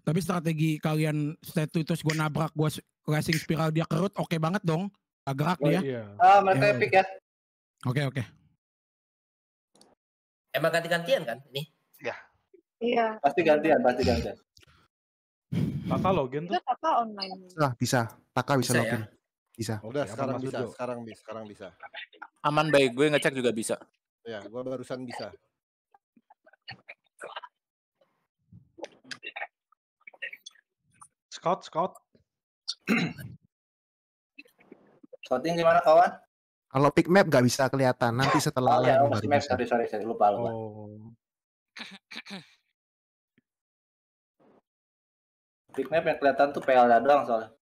Tapi strategi kalian statue terus gue nabrak gue racing spiral dia kerut oke banget dong. Gak gerak Oh, dia. iya. Ah, mereka Ya. epic ya. Oke oke. Emang ganti-gantian kan ini? Iya. Pasti gantian, pasti gantian. Kakak login Itu tuh. kakak online. Bisa, bisa. Taka bisa, Bisa ya? login. Bisa. Udah Oke, sekarang bisa, sekarang bisa, sekarang bisa. Aman baik gue ngecek juga bisa. Ya, gua barusan bisa. Scout, scout. Scouting gimana kawan? Kalau pick map nggak bisa kelihatan. Nanti setelah Oh ya, oh, map, bisa. sorry, sorry, sorry, lupa, lupa. Oh. Big map yang kelihatan tuh PL doang soalnya.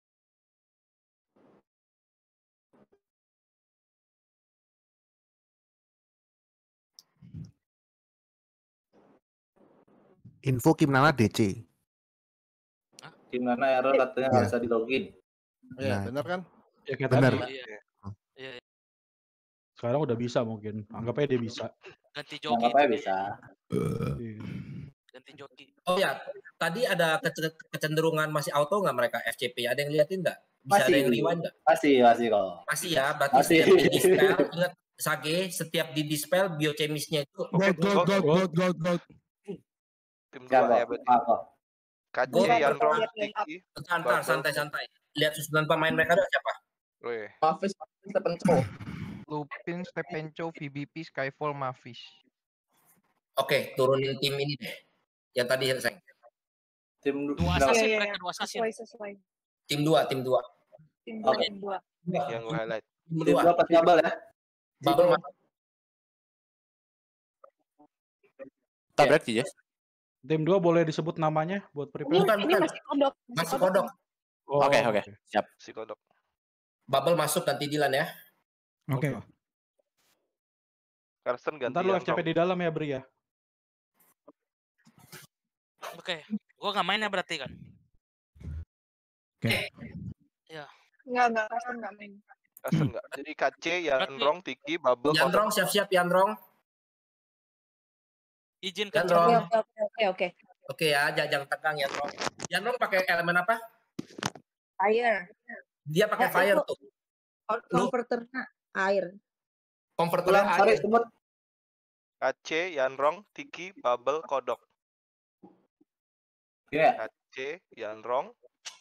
Info Kim Nana DC. Gimana error katanya nggak Iya. bisa di login. Iya, Nah. bener kan? Ya kayak Bener. tadi. Iya. Sekarang udah bisa mungkin. Anggap aja dia bisa. Ganti joki. apa ya bisa. Iya. Ganti joki. Oh ya, tadi ada kece- kecenderungan masih auto nggak mereka FCP? Ada yang liatin nggak? Bisa Masih. ada yang rewind nggak? Masih, masih kok. Masih ya, berarti Masih. setiap di dispel, ingat Sage, setiap di dispel biochemisnya itu Gold gold gold gold gold gold. Tim Enggak dua kok. ya berarti. Lihat, lihat. Tiki, santai, santai, santai. Lihat susunan pemain mereka ada siapa? Weh. Maafis, Stepenco. Lupin, Stepenco, VBP, Skyfall, Mavis. Oke, turunin tim ini deh. Yang tadi saya. Tim Dua assassin iya, mereka dua assassin. Sesuai, sesuai. Tim dua, tim dua. Tim dua, Oke. tim dua. yang gue highlight. Tim Tim dua. dua pas ya. Bubble masuk. Tabrak sih, Jas. Tim 2 boleh disebut namanya buat Ini, prepare? Bukan, ini bukan. masih kodok. Masih kodok. Oh, Oke, oke. Siap. Si kodok. Bubble masuk ganti Dilan ya. Oke. Carson ganti Ntar lu. FCP di dalam ya, Bri ya. Oke. Gua nggak main ya berarti kan. Enggak, enggak, Carson enggak main. Carson enggak. Jadi KC, Yanrong, Tiki, Bubble. Yanrong siap-siap Yanrong. Izin ke Yanrong. Oke, oke, oke, oke, oke. Oke ya, jajang tegang Yanrong. Yanrong pakai elemen apa? Fire. Dia pakai Eh, fire itu- tuh. Converternya air. Converter Ulang, sorry, air. sebut. KC, Yanrong, Tiki, Bubble, kodok. Ya. KC, Yanrong,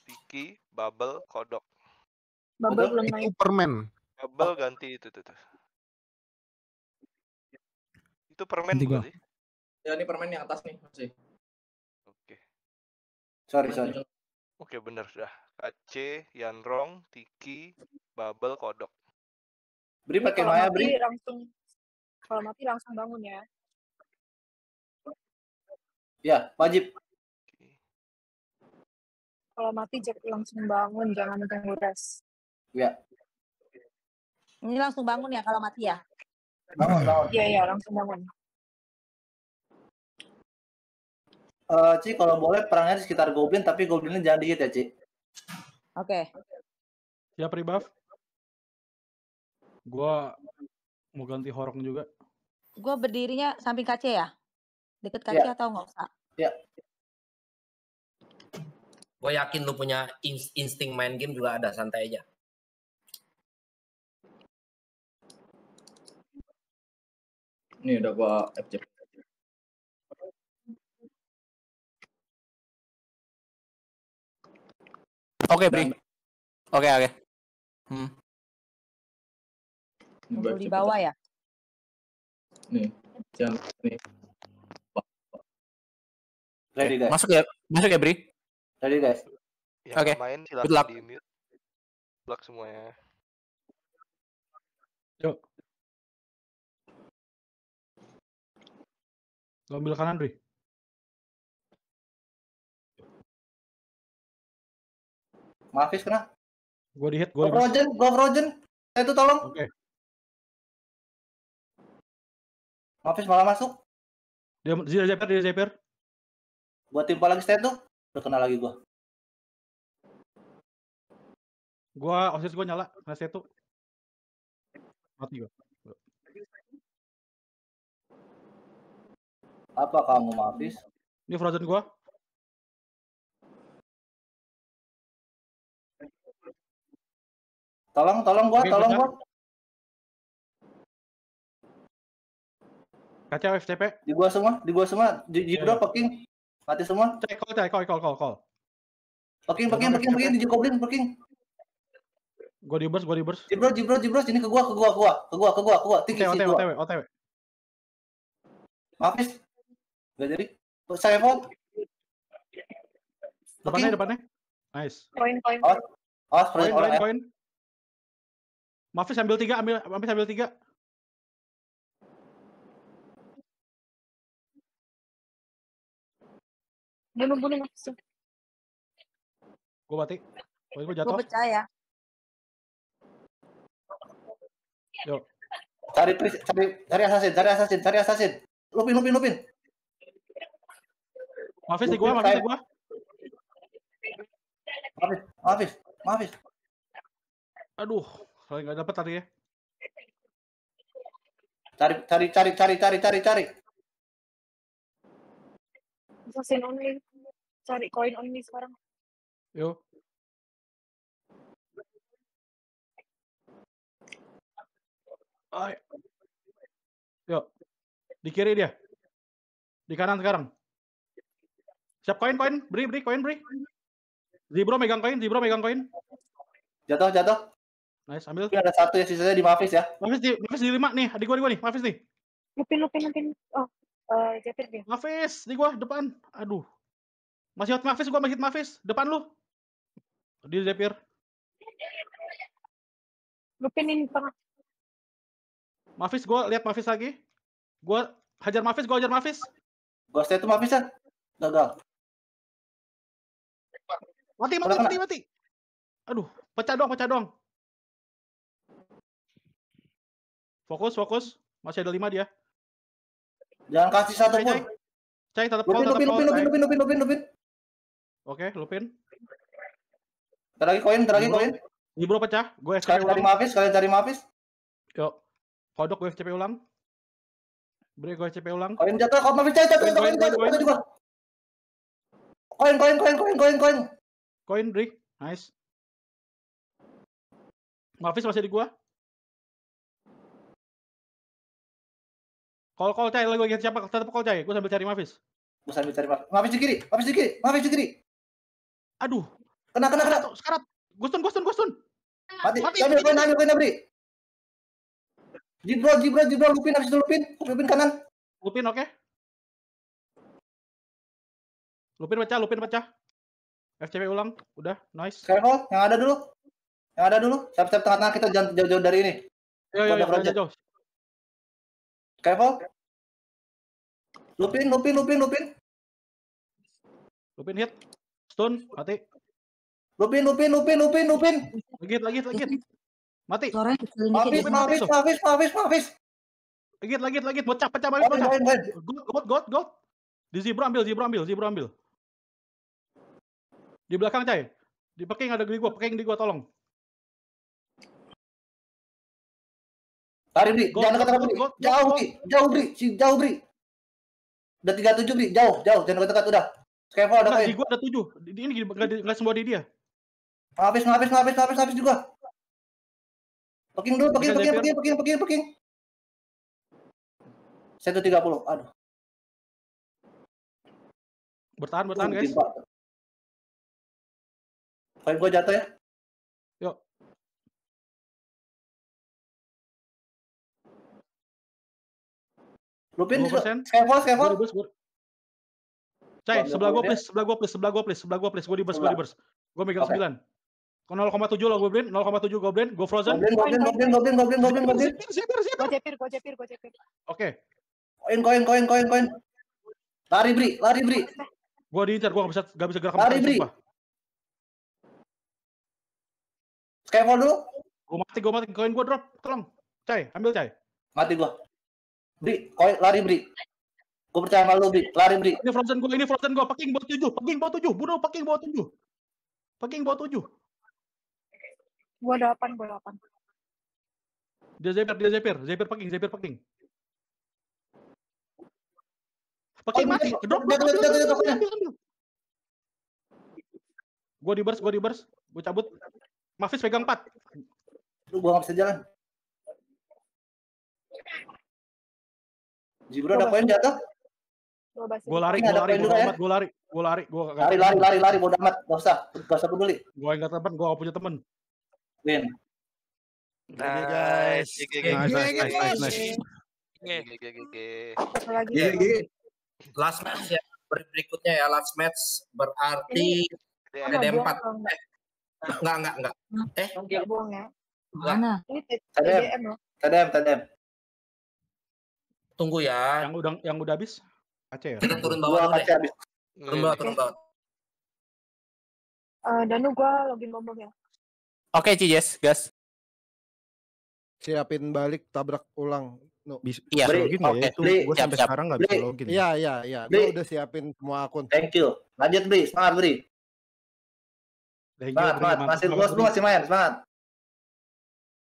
Tiki, Bubble, kodok. Bubble belum main. Superman. Bubble ganti itu tuh. tuh. Itu permen sih? Ya ini permen yang atas nih masih. Oke. Sorry, sorry. Oke bener dah. KC, Yanrong, Tiki, Bubble, kodok. Ini pakai kalau Maya, mati Bri. langsung kalau mati langsung bangun ya. Ya, wajib. Oke. Kalau mati Jack langsung bangun, jangan ganggu rest. Ya. Ini langsung bangun ya kalau mati ya? Bangun, bangun. Iya, iya, langsung bangun. Eh, Ci, kalau boleh perangnya di sekitar goblin, tapi goblinnya jangan dihit ya, Ci. Oke. Siap rebuff. Gua mau ganti horong juga. Gue berdirinya samping kaca ya? Deket kaca Iya. atau nggak usah? Gue yakin lu punya ins- insting main game juga ada, santai aja. Ini udah gua FCP. Oke, Bri. Oke, oke. Hmm. Ini gua Ngumpul di bawah ya? Nih, jangan nih. Ready guys, Masuk ya, masuk ya, Bri. ready guys. Yang Oke, nggak main good silahkan luck. di mute. Block semuanya. Yuk. Lu ambil kanan, Bri. Maafis kena. Gua di hit, Go gua di Frozen, go Frozen. Saya itu tolong. Oke. Maafis malah masuk. Dia dia Zapier, dia Zapier. Gua timpa lagi stand tuh. Udah kena lagi gua. Gua osis gua nyala, kena setu. Mati gua. Apa kamu Maafis? Ini frozen gua. Tolong, tolong gua, tolong gua. Kaca FTP. Di gua semua, di gua semua. Di di gua iya. peking. Mati semua. Cek call, cek call, call, call, call. Peking, peking, peking, peking. Di goblin, peking. Gue di burst, gue di burst. Jibros, jibros, jibros. Ini ke gua, ke gua, ke gua, ke gua, ke gua, ke gua. Tinggi OTW, sih OTW, gua. OTW, OTW. Maafis. Gak jadi. Saya mau. Depannya, depannya. Nice. Koin, koin. Awas, awas, Koin, orang koin, Mafis ambil tiga, ambil, Mafis ambil tiga. Bunuh, bunuh. Mas. Gue mati. Gue Gue jatuh. percaya. Yuk. Cari, pris- cari, cari assassin, cari assassin, cari assassin. Lupin, lupin, lupin. Mafis di gua, Mafis di gua. Maafis, maafis, maafis. Aduh, saya nggak dapet tadi ya. Cari, cari, cari, cari, cari, cari, cari. Assassin only. Cari koin only sekarang. Yuk. Ay. Yuk. Di kiri dia. Di kanan sekarang. Siap koin, koin. Beri, beri, koin, beri. Zibro megang koin, Zibro megang koin. Jatuh, jatuh. Nice, ambil. Ini ada satu yang sisanya di Mavis ya. Mafis di, Mafis di lima nih. Di gua, di gua nih. Mafis nih. Lupin, lupin, lupin. Oh, eh Japir dia. Mafis, di gua, depan. Aduh. Masih hot Mafis, gua masih hot Mafis. Depan lu. Di Zephyr. Lupin ini tengah. Mafis, gua lihat Mafis lagi. Gua hajar Mafis, gua hajar Mafis. Gua stay itu Mavis ya. Gagal. Mati, mati, mati, mati. Aduh, pecah doang, pecah doang. Fokus, fokus. Masih ada lima dia. Jangan kasih satu pun. Cai. Tetap Lupin, tetap lupin, lupin, lupin, lupin, lupin, lupin, lupin. Oke, lupin. Ntar lagi koin, ntar lagi Zibro. koin. Zibro pecah. Gue FCP Sekalian cari ulang. Mavis, sekalian cari Mavis. Yuk. Kodok gue FCP ulang. Beri gue FCP ulang. Koin jatuh, koin Mavis jatuh, jatuh, Koin, koin, koin, koin, juga. Koin, koin, koin, koin, koin, koin. Koin, Bri. Nice. Mafis masih di gua. Call, call, Cai. Lagi lagi siapa? Tetap call, Cai. Gue sambil cari Mafis. Gua sambil cari Mavis. Mavis di kiri, Mavis di kiri, Mavis di kiri. Aduh. Kena, kena, kena. Sekarat. Gustun, Gustun, Gustun. Mati, Mati, ambil koin, ambil koin, Abri. Jibro, Jibro, Jibro, lupin, habis itu lupin. Lupin kanan. Lupin, oke. Lupin pecah, Lupin pecah. FCP ulang. Udah, nice. Careful, yang ada dulu. Yang ada dulu. Siap-siap tengah-tengah kita jangan jauh-jauh dari ini. Yo, yo, yo, jauh. Careful. Lupin, lupin, lupin, lupin. Lupin hit. Stun, mati. Lupin, lupin, lupin, lupin, lupin. Legit, legit, legit. Mati. Mavis, ya. Mavis, Mavis, Mavis, Mavis. Legit, legit, legit. Pecah, pecah, Mafis pecah. God, God, God, God. Di Zibro ambil, Zibro ambil, Zibro ambil. Di belakang, Cai. Di peking ada di gua, peking di gua, tolong. Lari, Bri. Go, Jangan dekat-dekat, go, Bri. Jauh. Bri. Jauh, Bri. Si jauh, Bri. Udah 37, Bri. Jauh, jauh. Jangan dekat-dekat, udah. Careful, ada Enggak, koin. di gua ada tujuh. Di, di- ini nggak di- nggak semua di dia. Mavis, Mavis, Mavis, Mavis, Mavis juga. Peking dulu, peking, peking, peking, peking, peking, peking. 130. Aduh. Bertahan, bertahan, guys. Koin gua jatuh ya. Lupin, 20%. careful, Gua careful. di burst, gua- Cai, sebelah gua ambil please, sebelah gua please, sebelah gua please, sebelah gua please, gua di burst, gua di burst. Gua megang Oke. 9. Ke 0,7 lo Goblin, 0,7 Goblin, go frozen. Goblin, goblin, goblin, goblin, goblin, goblin. Zipir, zipir, zipir. Go Japir, go Japir, go Japir. Oke, Koin, koin, koin, koin, koin. Lari, Bri, lari, Bri. gua diincar, gua nggak bisa nggak bisa gerak Lari, Bri. Careful dulu. Gua mati, gua mati, koin gua drop, tolong. Cai, ambil Cai. Mati gua. Bri, koin, lari, Bri. Gua percaya sama lu, Bri. Lari, Bri. Ini frozen gua, ini frozen gua, peking bawah 7, peking bawah 7, bunuh peking bawah 7. Peking bawah 7. Gua delapan, gua delapan. Dia Zephyr, dia Zephyr, Zephyr peking, Zephyr. Peking Oh, mati, drop, drop, ambil. Gua di burst, gua di burst, gua cabut. Mafis pegang 4. Lu gua nggak bisa jalan. Jibro ada poin jatuh? Gue lari, gue ada lari, gue ya. amat, gue lari, gue lari, gue Lari, lari, lari, lari, bodo amat. Gak usah, gak usah peduli. Gue enggak teman, gue gak punya temen. Win. Nice, nice, nice, nice. GG, GG. Satu lagi. Iya, Last match ya. ber- Berikutnya ya last match berarti Ini ada buang empat. kalau enggak. Enggak, enggak, enggak. Eh, Enggak buang ya. Mana? Ini T- Tadem. TDM loh. Tunggu ya. Yang udah yang udah habis? Aceh ya? Kita turun Gua bawah dulu deh. habis. Turun bawah, turun bawah. Eh, Danu gua login bom bom ya. Oke, Cijes, gas. Siapin balik tabrak ulang. No. Bisa, Iya. bisa login nggak ya Oke. itu? Beli. Gue Siap, sampai siap. sekarang nggak bisa login. Iya, iya, iya. Gue udah siapin semua akun. Thank you. Lanjut Bri, semangat Bri. Thank you, Semangat, Bri. semangat. Masih bos masih main, semangat.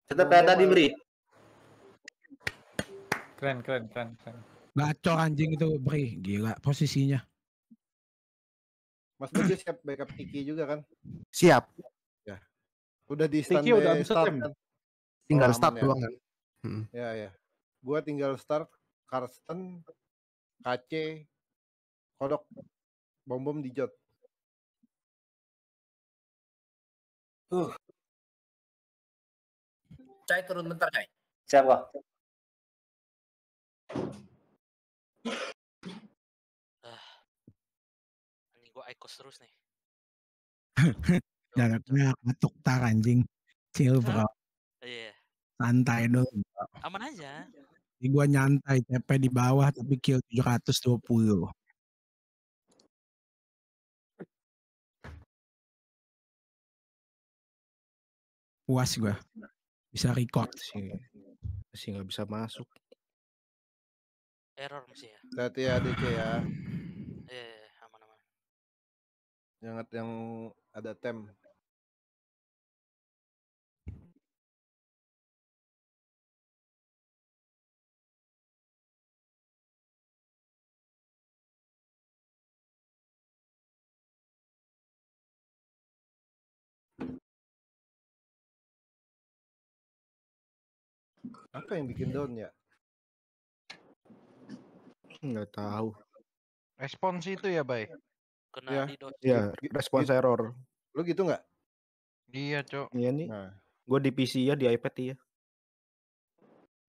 Kita tadi Bang. Bri. Keren, keren, keren, keren. Gacor anjing itu Bri, gila posisinya. Mas Bejo siap backup Tiki juga kan? Siap. Udah di Tiki standby udah habis start kan? Tinggal aman start ya? doang kan. Hmm. Ya, ya. Gua tinggal start Karsten, KC, Kodok, bom bom di Jot. Cai turun bentar, Cai. Siap gua. Ini gua Icos terus nih. Jangan batuk tar anjing. Chill bro, Iya. santai dong. Aman aja. Ini gua nyantai, CP di bawah tapi kill 720. Puas gua. Bisa record. Masih, masih nggak bisa masuk. Error masih ya. Hati ya DC ya. Iya, iya, iya, aman aman. Jangan yang ada tem. Apa yang bikin down ya? Nggak tahu. Respons itu ya, Bay? Kena Ya. di. Ya, Gi- respons gi- error. Lu gitu nggak? Iya, Cok. Iya nih. Nah, Gue di PC ya, di iPad ya.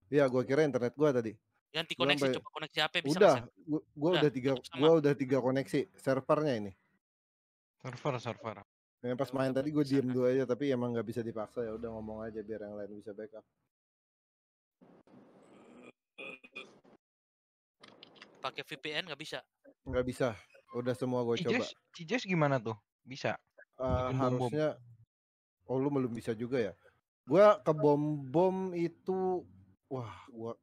iya gua kira internet gua tadi. Ganti koneksi sampai- coba koneksi HP bisa Udah, ya? gua Udah, udah tiga, gua udah tiga koneksi servernya ini. Server, server. Yang pas main tadi gue diem dulu aja, tapi emang nggak bisa dipaksa ya. Udah ngomong aja biar yang lain bisa backup. Pakai VPN nggak bisa. Nggak bisa. Udah semua gue coba. Cijes, gimana tuh? Bisa? Eh, bom-bom. harusnya. Oh lu belum bisa juga ya? Gua ke bom bom itu, wah gua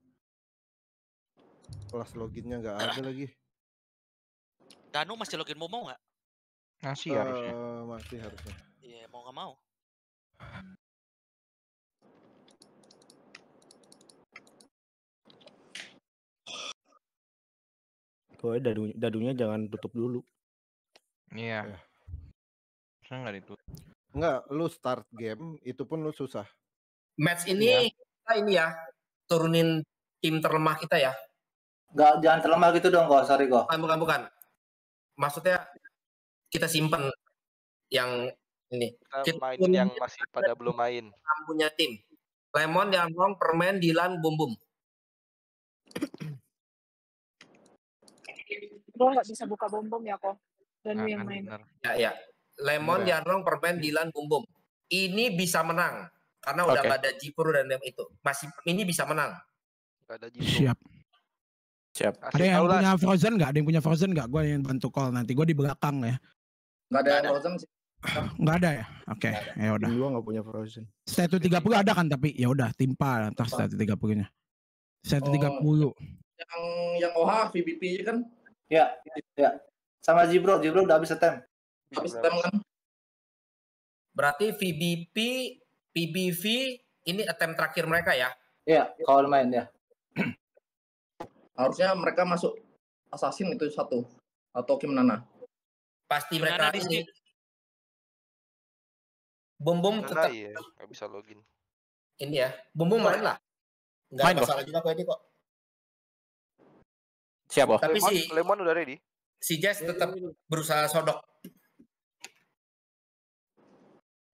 kelas loginnya nggak ada lagi. Danu masih login mau mau nggak? Ngasih harusnya. Eh, masih harusnya. Iya mau nggak mau. Pokoknya dadu, dadunya jangan tutup dulu. Iya. Ya. Saya nggak ditutup. Enggak, lu start game itu pun lu susah. Match ini kita ini ya turunin tim terlemah kita ya. Nggak, jangan terlemah gitu dong kok, sorry kok. Bukan, bukan, bukan. Maksudnya kita simpen yang ini. Kita Kita main yang masih pada belum main. punya tim. Lemon, Yanrong, Permen, Dilan, Bum Bum. Gua nggak bisa buka bom bom ya kok. Danu Nah, yang kan main. bener. Ya, ya. Lemon, Iya. Yanrong, Permen, Dilan, Bum. Ini bisa menang karena udah nggak ada Jipur dan yang itu. Masih ini bisa menang. Gak ada jitu. Siap. Siap. Kasih Ada yang lah. punya Frozen nggak? Ada yang punya Frozen nggak? Gue yang bantu call nanti. Gue di belakang ya. Nggak ada ada. frozen sih. Nggak ada ya? Oke, ya udah. Gua nggak punya Frozen. Statue 30 ada kan tapi ya udah timpa ntar statue 30-nya. Statue 30. Yang yang OH VBP kan? Ya, ya. Sama Jibro, Jibro udah habis setem. Habis setem kan? Berarti VBP, PBV ini attempt terakhir mereka ya. Iya, kalau main ya. Harusnya mereka masuk assassin itu satu atau gimana? Pasti Gimana mereka di ini. Bom Bom tetap iya, gak bisa login. ini ya. Bumbu main lah. Kok. masalah juga kok ini kok. Siap kok. Tapi Lemon, si Lemon udah ready. si Jazz tetap berusaha sodok.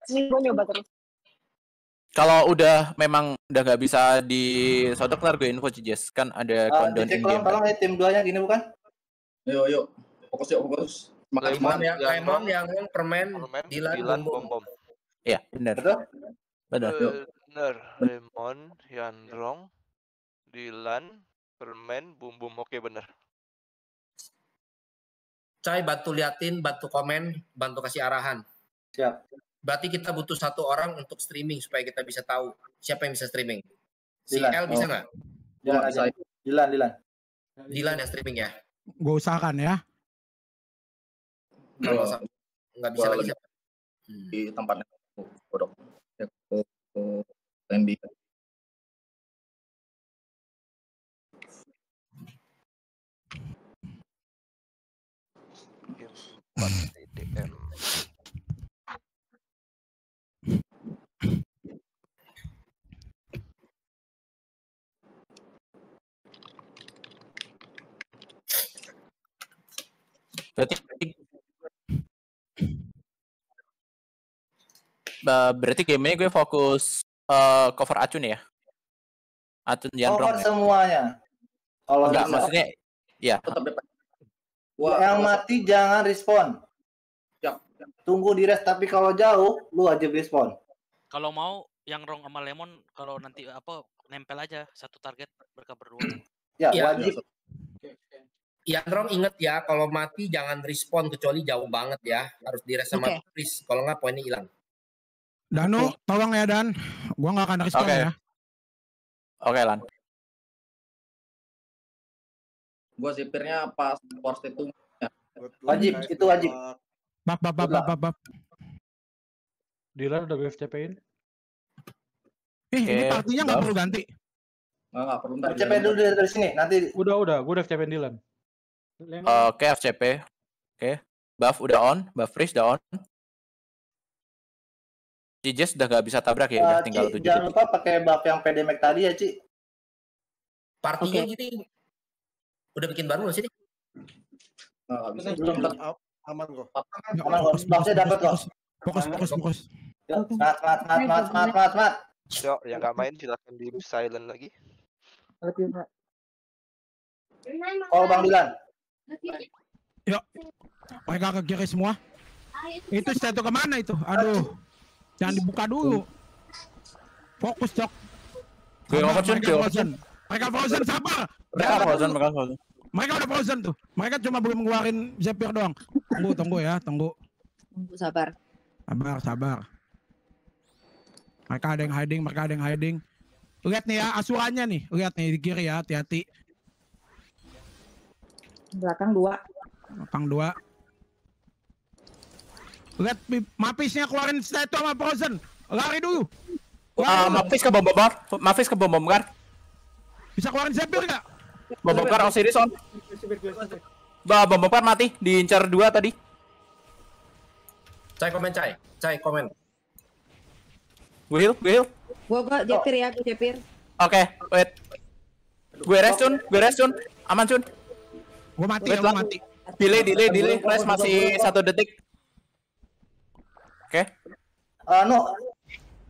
Ini gue nyoba terus. Kalau udah memang udah nggak bisa disodok ntar gue info ci Jess kan ada countdown dicek in tolong, game. tolong ya tim duanya gini bukan? Ayo, ayo. Fokus yuk, fokus. Makan Lemon yang lemon yang permen, Dilan, Dilan, bom bom bom. Iya, benar. Benar. Bener. Lemon, Yandrong, Dilan, permen, bum bum. Oke bener. Cai bantu liatin, bantu komen, bantu kasih arahan. Siap. Berarti kita butuh satu orang untuk streaming supaya kita bisa tahu siapa yang bisa streaming. Si Dilan. L bisa Oh. nggak? Dilan. Dilan, Dilan. Dilan yang streaming ya. Gue usahakan ya. Kalau nggak bisa gua lagi siapa? Di tempatnya. Kodok. Ya, ke, ke Randy. Game 4 TDM. Berarti berarti game ini gue fokus eh, cover Acun ya. Acun Cover Yandrong ya. semuanya. Kalau Enggak, bisa. maksudnya ya. Tetap depan. Yang mati jangan respon. Tunggu di rest tapi kalau jauh lu wajib respon. Kalau mau yang Rong sama Lemon kalau nanti apa nempel aja satu target mereka berdua. Ya, Iya. wajib. Yandrong inget ya, kalau mati jangan respon kecuali jauh banget ya. Harus di rest sama Oke. please. Kalau nggak poinnya hilang. Danu, tolong ya Dan. Gua nggak akan respon Oke. ya. Oke, Lan. Gua sipirnya pas force itu. Wajib, itu wajib. Bab, bab, bab, bab, bab. Dilan udah gue FCP-in. Eh, ini Oke, partinya nggak perlu ganti. Enggak, enggak perlu ntar. FCP dulu dari, dari sini. Nanti Udah, udah. Gue udah FCP-in Dilan. Oke, FCP. Oke. Buff udah on, buff freeze udah on. Jess udah gak bisa tabrak ya, udah eh, tinggal 7 jangan lupa pakai buff yang PD Mac tadi ya, Ci. Partinya gini udah bikin baru sih? Dik? Enggak bisa. Belum aman kok. Aman kok. Buffnya dapat kok. Fokus, fokus, fokus. Semangat, semangat, semangat, semangat, semangat, semangat, semangat. Yo, yang nggak main silakan di silent lagi. Call Bang Dilan. Yuk. Mereka ke kiri semua. Itu satu ke mana itu? Aduh. Jangan dibuka dulu. Fokus, Cok. Gue Cun, mereka frozen. Sabar. Mereka frozen, mereka frozen. Mereka udah frozen tuh. Mereka cuma belum ngeluarin Zephyr doang. Tunggu, tunggu ya, tunggu. Tunggu sabar. Sabar, sabar. Mereka ada yang hiding, mereka ada yang hiding. Lihat nih ya, asurannya nih. Lihat nih di kiri ya, hati-hati. Belakang dua. Belakang dua. Lihat pi- mapisnya keluarin statue sama frozen. Lari dulu. Ah, Mafis ke bom bombar, Mafis ke bom bombar. Bisa keluarin Zephyr nggak? Bom bombar Osiris on. Bah, bom bombar mati, diincar dua tadi. Cai komen Cai, Cai komen. Gue heal, gue heal. Gua gua Jepir ya, gua Jepir. Oke, wait. Gue rest Cun, gue rest Cun. Aman Cun. Gue mati Wait ya, gue mati. Delay, delay, delay. Rest masih satu detik. Oke. Eh, no,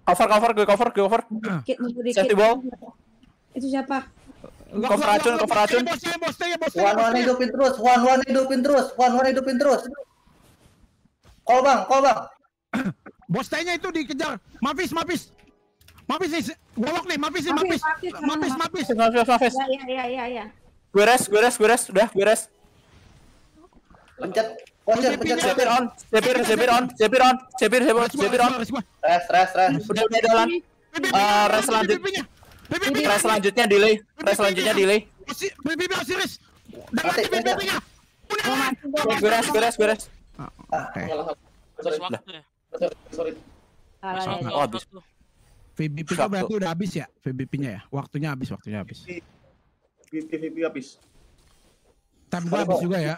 Cover, cover, gue cover, gue cover. Safety ball. Itu siapa? Cover racun, cover racun. Bosnya, bosnya, bosnya. one one hidupin terus, one one hidupin terus, one one hidupin terus. Call Bang, call Bang. Bosnya itu dikejar. Mafis, mafis. Mafis nih, golok nih, mafis nih, mafis. Mafis, Mafis, mafis. Mafis, Mafis. Ya, ya, ya, ya. Gue rest, gue rest, gue rest. Udah, gue rest. Pencet, pencet, pencet, pencet. on, Zephyr, Zephyr on, Zephyr on, Zephyr, Zephyr, Zephyr on. Rest, rest, rest. Udah, udah jalan. Eh, rest Rest selanjutnya delay. Rest selanjutnya delay. Bibi Osiris. Mati, pencet. Gue rest, gue rest, gue rest. Oke. Sorry. Oh, habis waktu. VBP-nya berarti udah habis ya? VBP-nya ya? Waktunya habis, waktunya habis. PVP habis. Time gua habis juga ya.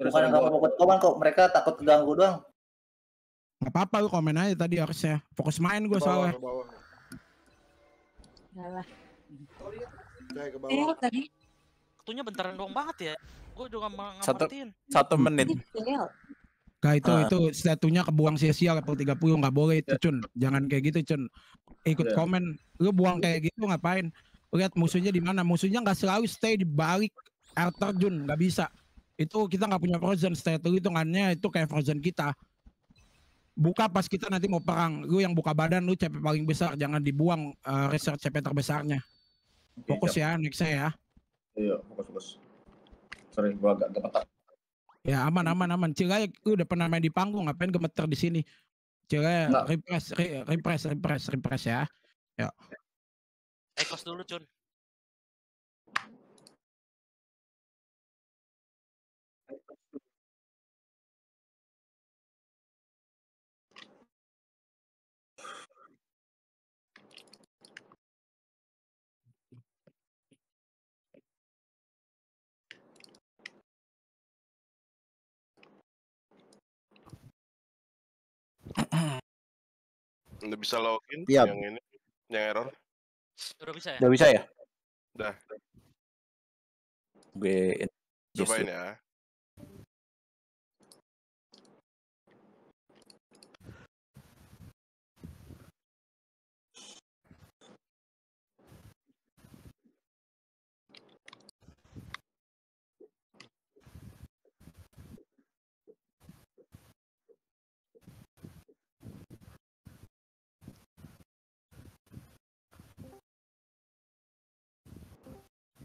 Bukan nggak mau ikut kawan kok, mereka takut keganggu doang. Gak apa-apa lu komen aja tadi harusnya. Fokus main gue soalnya. Ke bawah. Alah. Saya ke Eh, bawah. tadi. Waktunya bentaran doang banget ya. Gue juga nggak Satu satu menit. Gak itu Ah. itu statunya kebuang sia-sia level 30 nggak boleh itu cun. Jangan kayak gitu cun. Ikut Ya. komen. Lu buang kayak gitu ngapain? Lihat musuhnya di mana? Musuhnya nggak selalu stay di balik air terjun, nggak bisa. Itu kita nggak punya frozen statue hitungannya itu kayak frozen kita. Buka pas kita nanti mau perang. Lu yang buka badan lu CP paling besar, jangan dibuang eh, research CP terbesarnya. Fokus ya next ya. Iya, fokus fokus. Sorry, gua agak gemetar. Ya aman aman aman. Cilai lu udah pernah main di panggung ngapain gemeter di sini? Nggak. refresh re- refresh refresh refresh ya. Ya. Ekos dulu Cun. Udah bisa login Siap. yang ini, yang error. Udah bisa ya? Udah bisa ya? Udah, Gue cobain ya.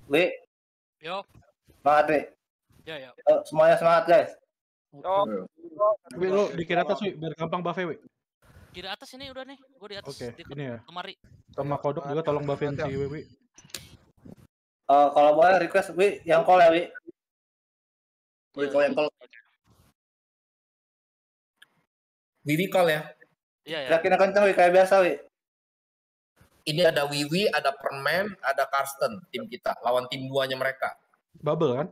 Wi, Yo. semangat Wi. Ya ya. Yuk, semuanya semangat guys. Wi, lu di kiri atas, Wi, biar gampang buff-nya, Wi. Kiri atas ini udah nih. Gue di atas Oke, di ini ya. lemari. Sama kodok juga tolong buffin si Wi, Wi. Eh, kalau boleh request Wi yang call ya Wi. Wi, kalau yang call. Wiwi call ya. Iya ya. Yakin kenceng Wi kayak biasa Wi. Ini ada Wiwi, ada Permen, ada Karsten tim kita lawan tim duanya mereka. Bubble kan?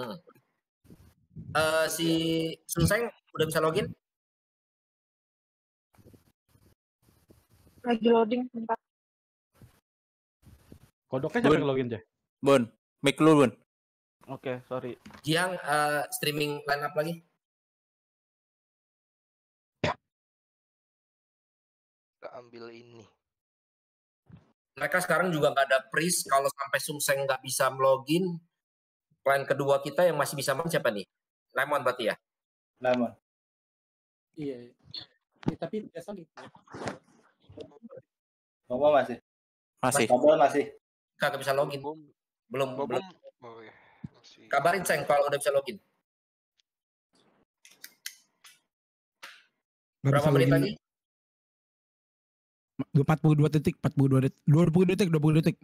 Hmm. Eh, si Sunseng udah bisa login? Lagi loading bentar. Kodoknya siapa Bun. yang login, Jay? Bun, mic lu Bun. Oke, sorry. Jiang eh, streaming line up lagi. Kita ambil ini. Mereka sekarang juga nggak ada priest. Kalau sampai Sumseng nggak bisa login, line kedua kita yang masih bisa main siapa nih? Lemon berarti ya? Lemon. Iya. Ya, tapi biasa gitu. Ngomong masih. Masih. Kabel masih. Kagak bisa login. Belum, Bom, belum. oh ya. Masih. Kabarin Seng kalau udah bisa login. Berapa bisa menit login. lagi? 42 detik, 42 detik, 20 detik, 20 detik.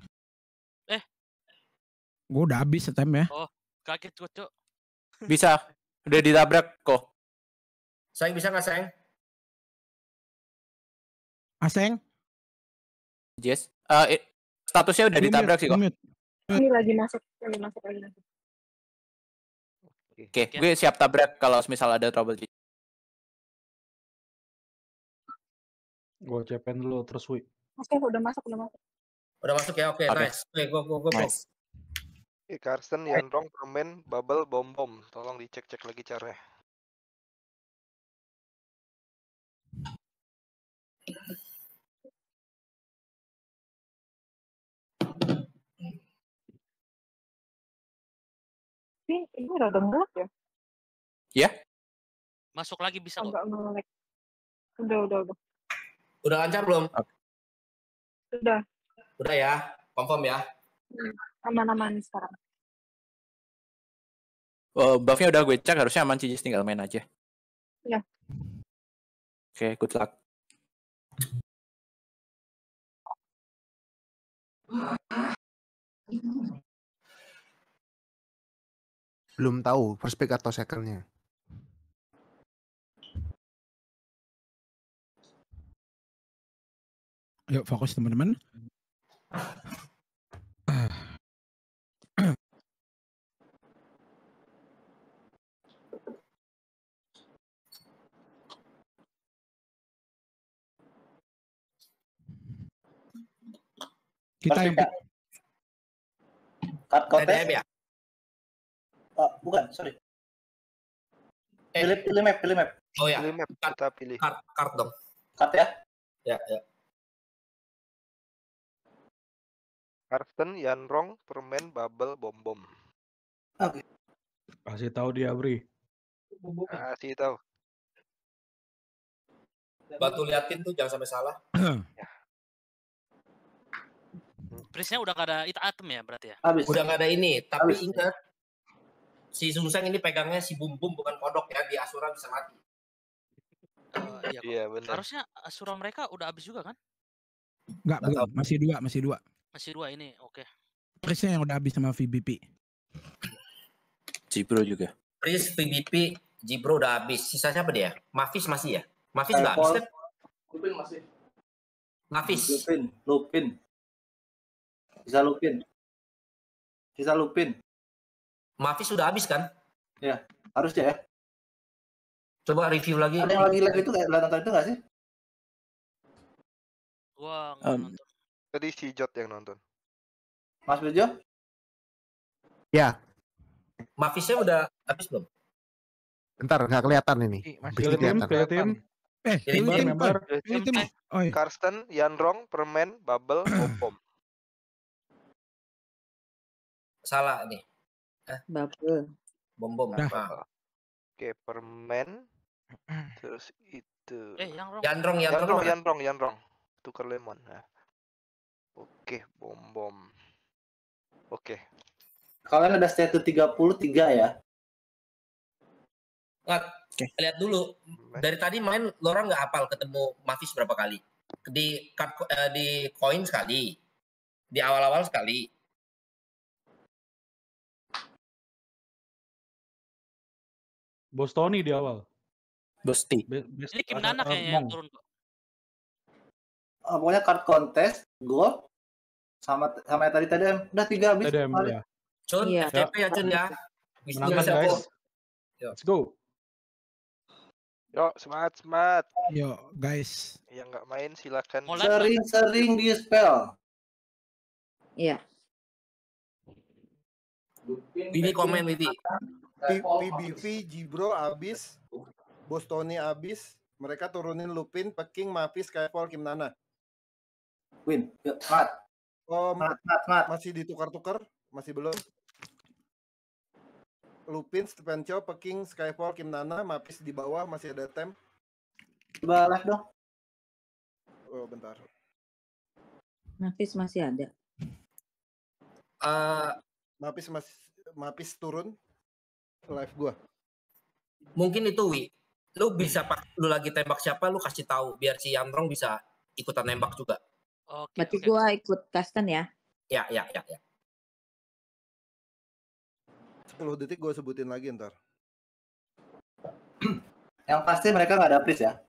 Eh. Gue udah habis setem ya. Oh, kaget gue, Cok. Bisa. Udah ditabrak kok. Sayang bisa nggak Sayang? Aseng? Jess. Eh, i- statusnya udah ditabrak mute, sih kok. mute. Ini lagi masuk, lagi masuk, lagi masuk. Oke, gue siap tabrak kalau misal ada trouble. Gue cepen dulu terus, Wi. Oke, udah masuk, udah masuk. Udah masuk ya? Oke, Oke. nice. Oke, go, go, go. Nice. Eh, Karsten, Permen, Bubble, Bom Bom. Tolong dicek-cek lagi caranya. Tapi ini udah ngelek ya? Ya? Masuk lagi bisa kok. Agak ngelek. Udah, udah, udah. Udah lancar belum? Udah. Udah ya? Confirm ya? Hmm, Aman-aman sekarang. Oh, buffnya udah gue cek harusnya aman sih, tinggal main aja. Ya. Oke, good luck. Belum tahu first pick atau secondnya. Yuk fokus teman-teman. Kita yang. Cut kontes. TDM ya? Oh, bukan, sorry. Pilih, pilih map, pilih map. Oh ya. Pilih map, kita pilih. Kart, kart dong. Cut ya. Ya, ya. Karsten, Yanrong, Permen, Bubble, Bom Bom. Oke. Kasih tahu dia, Bri. Kasih tahu. Bantu liatin tuh jangan sampai salah. Prisnya udah gak ada it item ya berarti ya? Habis. Udah nggak ada ini, tapi Habis. ingat si Sungseng ini pegangnya si Bum Bum bukan kodok ya, di Asura bisa mati. Eh, iya. Iya benar. Harusnya Asura mereka udah habis juga kan? Enggak, belum. Masih dua, masih dua. Masih dua ini, oke. Prisnya yang udah habis sama VBP. Cipro juga. Pris, PBP, Jibro udah habis. Sisa siapa dia? Mafis masih ya? Mafis nggak habis kan? Lupin masih. Mafis. Lupin, Lupin. Bisa Lupin. Bisa Lupin. Mafis sudah habis kan? Ya, harusnya ya. Coba review lagi. Ada yang lagi live itu kayak nonton itu nggak sih? Gua Um, Tadi si Jot yang nonton. Mas Bejo? Ya, Mafisnya udah habis belum? bentar nggak kelihatan ini. masih kelihatan. tim. Eh, pilih tim. Pilih tim. Oh, iya. Karsten, Yanrong, Permen, Bubble, Bom Bom. Salah nih. Bubble. Bom bom. Nah. Oke, Permen. Terus itu. Eh. Yanrong, Yanrong, Yanrong, mana? Yanrong, Yanrong. Tukar lemon. Nah. Oke, Bom Bom. Oke. Kalian ada state 33 ya? Nggak, lihat dulu. Dari tadi main Lora nggak hafal ketemu Mafis berapa kali? Di card- eh, di koin sekali. Di awal-awal sekali. Bos Tony di awal. Bosti. Be- best- Ini Kim Nana kayaknya yang turun kok. Oh, pokoknya card contest, gold, sama sama yang tadi tadi udah tiga habis. TDM, kemarin. ya. Cun, Iya. FTP ya Cun ya. Menangkan bisa guys. Let's go. Yuk, semangat, semangat. Yo, guys. Yang nggak main silakan. Sering-sering di spell. Iya. Ini komen. P- PBV, Jibro abis, Bos Tony abis, mereka turunin Lupin, Peking, Mafis, Skyfall, Kimnana. Win, yuk, mat, Oh, mat, mat, mat. masih ditukar-tukar? Masih belum? Lupin, Stephen Chow, Peking, Skyfall, Kimnana, Mafis di bawah, masih ada tem. Coba live dong. Oh, bentar. Nafis masih ada. Eh, Mapis masih Mapis turun live gua. mungkin itu Wi. Lu bisa pak, lu lagi tembak siapa, lu kasih tahu biar si Yanrong bisa ikutan nembak juga. Oke, Berarti oke. gua ikut Kasten ya. Ya, ya, ya, ya. 10 detik gua sebutin lagi ntar. Yang pasti mereka nggak ada pris ya.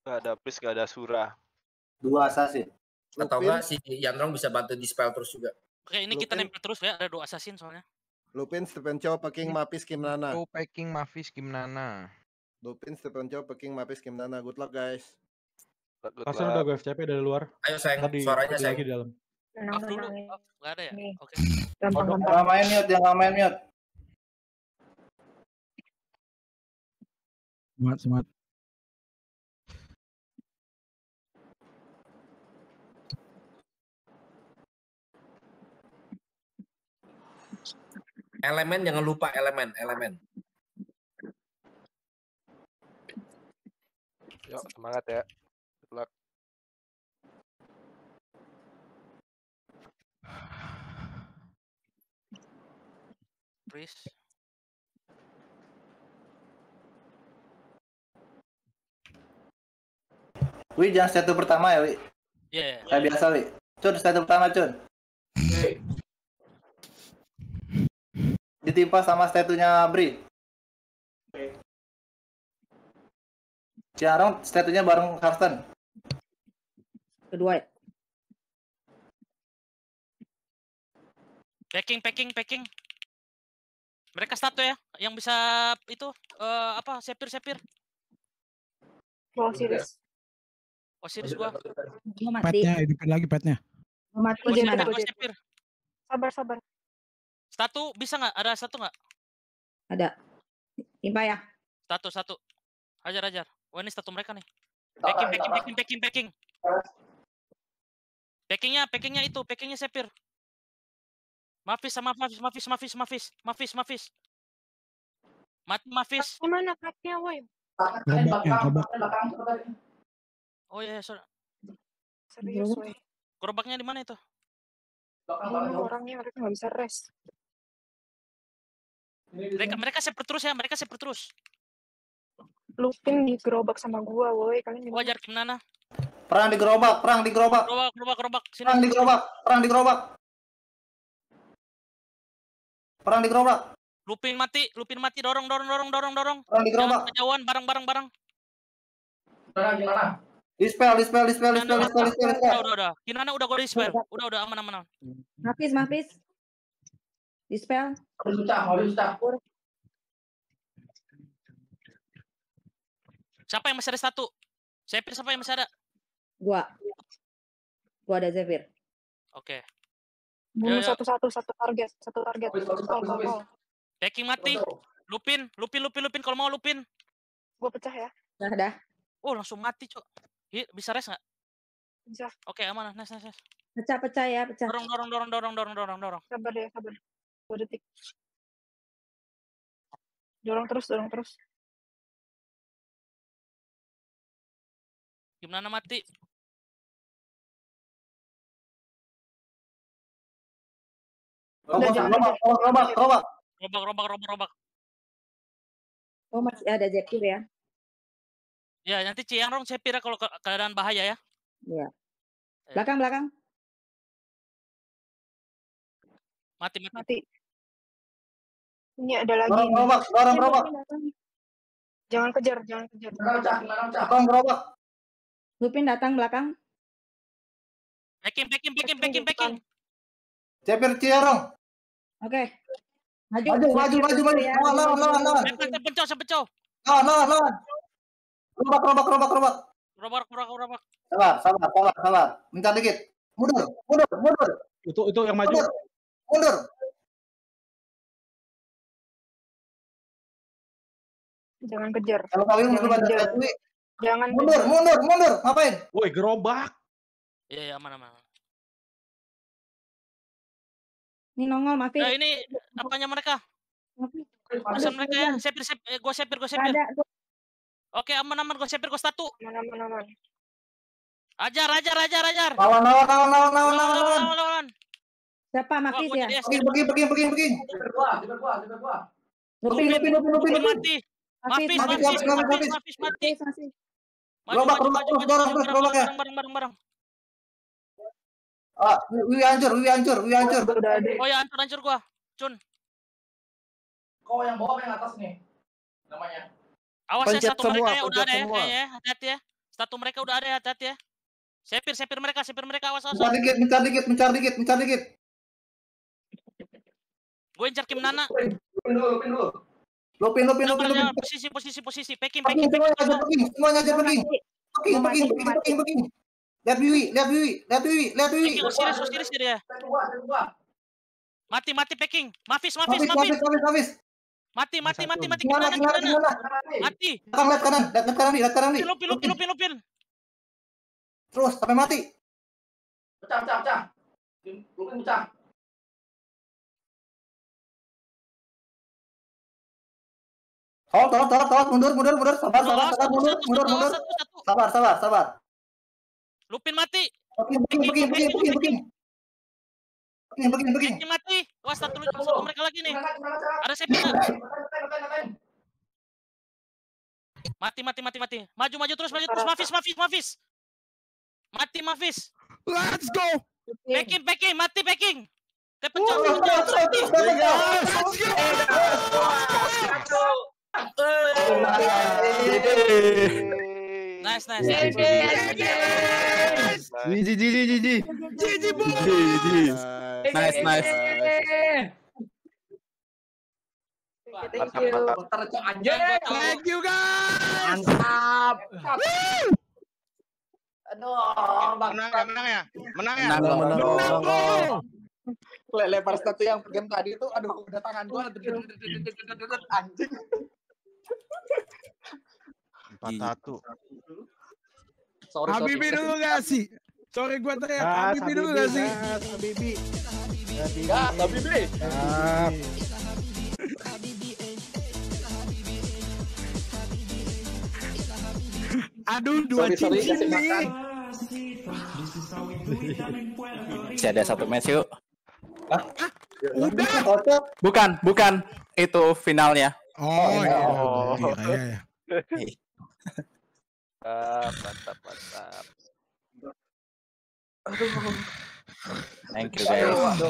Nggak ada Pris, nggak ada Surah. Dua assassin. Atau Lupin, enggak si Yanrong bisa bantu dispel terus juga. Oke, ini kita Lupin. nempel terus ya, ada dua assassin soalnya. Lupin, Stephen Chow, Peking, Mapis, Kimnana. Go packing Mafis Gimnana. Lupin, Stephen Chow, Peking, Mapis, Kimnana. Good luck guys. Luck. udah gue FCP dari luar. Ayo sayang, Tadi suaranya sayang. lagi di dalam. Off dulu. Off, nggak ada ya? Oke. Gampang-gampang. Jangan main mute, jangan main mute. Semangat, semangat. Elemen jangan lupa elemen, elemen. Yuk, semangat ya. Luck. Pris. Wi jangan satu pertama ya, Wi. Iya, iya. Kayak biasa, Wi. Cun, satu pertama, Cun. Ditimpa sama statunya Bri. Ciarong statunya bareng Karsten. Kedua ya. Packing, packing, packing. Mereka satu ya, yang bisa itu eh, apa? Sepir, sepir. Bawa Osiris. Osiris gua. Gua mati. Petnya, hidupin lagi petnya. Mati Gua gimana? sepir, gua sepir. Sabar, sabar. Satu bisa nggak? Ada satu nggak? Ada. Timpa ya. Satu, satu. Ajar, ajar. Wah ini satu mereka nih. Packing, packing, packing, packing, packing. Packingnya, packingnya itu, packingnya sepir. Mafis sama Mafis, Mafis, Mafis, Mafis, Mafis, Mafis. Mati Mafis. Gimana kaknya, woi? Oh iya, sorry. Serius, woi. Gerobaknya di mana itu? Orangnya mereka nggak bisa rest. Mereka mereka sepir terus ya, mereka sepir terus. Lupin di gerobak sama gua, woi. Kalian gimana? Wajar gimana? Perang di gerobak, perang di gerobak, Gerobak, gerobak, gerobak. Sini. perang di gerobak, perang di gerobak. Perang di gerobak. Lupin mati, Lupin mati. Dorong, dorong, dorong, dorong, dorong. Perang di gerobak. Jangan kejauhan, bareng, bareng, bareng. Perang gimana? Dispel, dispel, dispel, dispel, dispel, dispel, dispel. Udah, udah, udah. Kinana udah gue dispel. Udah, udah, aman, aman, aman. Mafis, Mafis. Dispel. Siapa yang masih ada satu? Sepir siapa yang masih ada? Gua. Gua ada Zephyr. Oke. Bunuh Ya, ya. satu-satu, satu target, satu target. Call, call, call. Packing mati. Lupin, Lupin, Lupin, Lupin. Kalau mau Lupin. Gua pecah ya. Dah, dah. Oh, langsung mati, Cok. Hi, bisa rest nggak? Bisa. Oke, aman. Nice, nice, nice. Pecah-pecah ya, pecah. Dorong, dorong, dorong, dorong, dorong, dorong, dorong. Sabar deh, sabar. Dua detik. Dorong terus, dorong terus. Gimana mati? Gerobak, gerobak, gerobak, gerobak. Robak, robak, robak, robak. Oh, masih ada Zephyr ya. Ya, nanti Ciang Rong sepir ya kalau ke- keadaan bahaya ya. Iya. Belakang, belakang. Mati, mati. Mati. Ini ada lagi. Dorong Ini gerobak. datang, datang. Jangan kejar, jangan kejar. Dorong gerobak. Lupin datang belakang. Packing, packing, packing, packing, packing. Cepir Ciarong. Oke. Maju, Maju, maju, maju, maju. Lawan, lawan, lawan, lawan. Sepen, sepencau, sepencau. Lawan, lawan, lawan. Gerobak, gerobak, gerobak, gerobak. Robak, robak, robak. Sabar, sabar, sabar, sabar. Minta dikit. Mundur, mundur, mundur, Itu itu yang maju. mundur, mundur. Jangan kejar. Kalau kawin mundur. Jangan Mundur, mundur, mundur. Ngapain? Woi, gerobak. Iya, iya, aman, aman. Ini nongol, Mafis. Nah, ini apanya mereka? Mafis. Pesan mereka ya. Sepir, sepir. Eh, gua sepir, gua sepir. Ada. gua- Oke, aman, aman. Gua sepir, gua satu. Aman, aman, aman. Ajar, ajar, ajar, ajar. Lawan, lawan, lawan, lawan, lawan, Lawan, lawan, lawan, lawan. lawan, lawan. Siapa, gua ya? Pergi, pergi, pergi, pergi, pergi. Lupin, lupin, lupin, Lupin lupin. mati. Mafis, Mafis, Mafis, Mafis, Mafis, Mafis, Mafis, Mafis. Mafis mati. Mafis. Maju, Gerobak, maju, gerobak, maju, terus, maju, dorong, maju, terus, bareng, gerobak ya. bareng, bareng, bareng, Ah, Wiwi hancur, Wiwi hancur, Wiwi hancur. Oh ya, hancur, hancur gua. Cun. Kau yang bawah yang atas nih. Namanya. Awas ya, satu semua, mereka ya udah ada ya, ya. Hati-hati ya. Satu mereka udah ada ya, hati-hati ya. Sepir, sepir mereka, sepir mereka, awas, awas. Mencar dikit, mencar dikit, mencar dikit, mencar dikit. Gue incar Kim Nana. Lupin dulu, Lupin dulu. Lupin, Lupin, Jangan, Lupin, jangan. Lupin. Posisi, posisi, posisi. Packing, Peking, packing, semuanya aja peking, semuanya aja peking. Peking, peking, peking, peking, peking. Lihat Wiwi, lihat Wiwi, lihat Wiwi, lihat Wiwi. Packing, Osiris, Osiris dia. dia. Mati, mati, packing. Mafis, mafis, mafis. habis, habis, habis. Mati, mati, mati, mati. Gimana, Nana. gimana? Mati. Belakang, lihat kanan, lihat kanan nih, lihat kanan nih. Lupin, lupin, lupin, lupin. Terus sampai mati. Pecah, pecah, pecah. Lupin pecah. Hold, hold, hold, hold, mundur, mundur, mundur, sabar, sabar, sabar, mundur, mundur, mundur. Sabar, sabar, sabar. Lupin mati. Mati. Wah, satu, satu mereka lagi nih. Ada sepir nggak? Mati, mati, mati, mati. Maju, maju terus, maju terus. Mafis, mafis, mafis. Mati, mafis. Let's go. Packing, packing, mati, packing. Tepencot, Oh, tepencot. terus, terus, terus. Nice, nice, nice. Jiji, jiji, jiji. Jiji, boy. Jiji. Nice, nice. Thank you. Thank you guys. Mantap. Aduh. Menang ya, menang ya, menang ya. Menang, menang, Menang, lempar satu yang game tadi itu, aduh, udah tangan gua anjing. Empat satu. Sorry, sorry. Habibi dulu gak sih? Sorry gua teriak. Gas, Habibi dulu gak sih? gas, Habibi. Ya, Habibi. Aduh, dua Sorry, cincin nih. Masih ada satu match yuk. Udah. Kocok. Bukan, bukan. Itu finalnya. Oh, iya. Oh. Iya, iya, iya. Mantap, mantap, mantap. Thank you guys.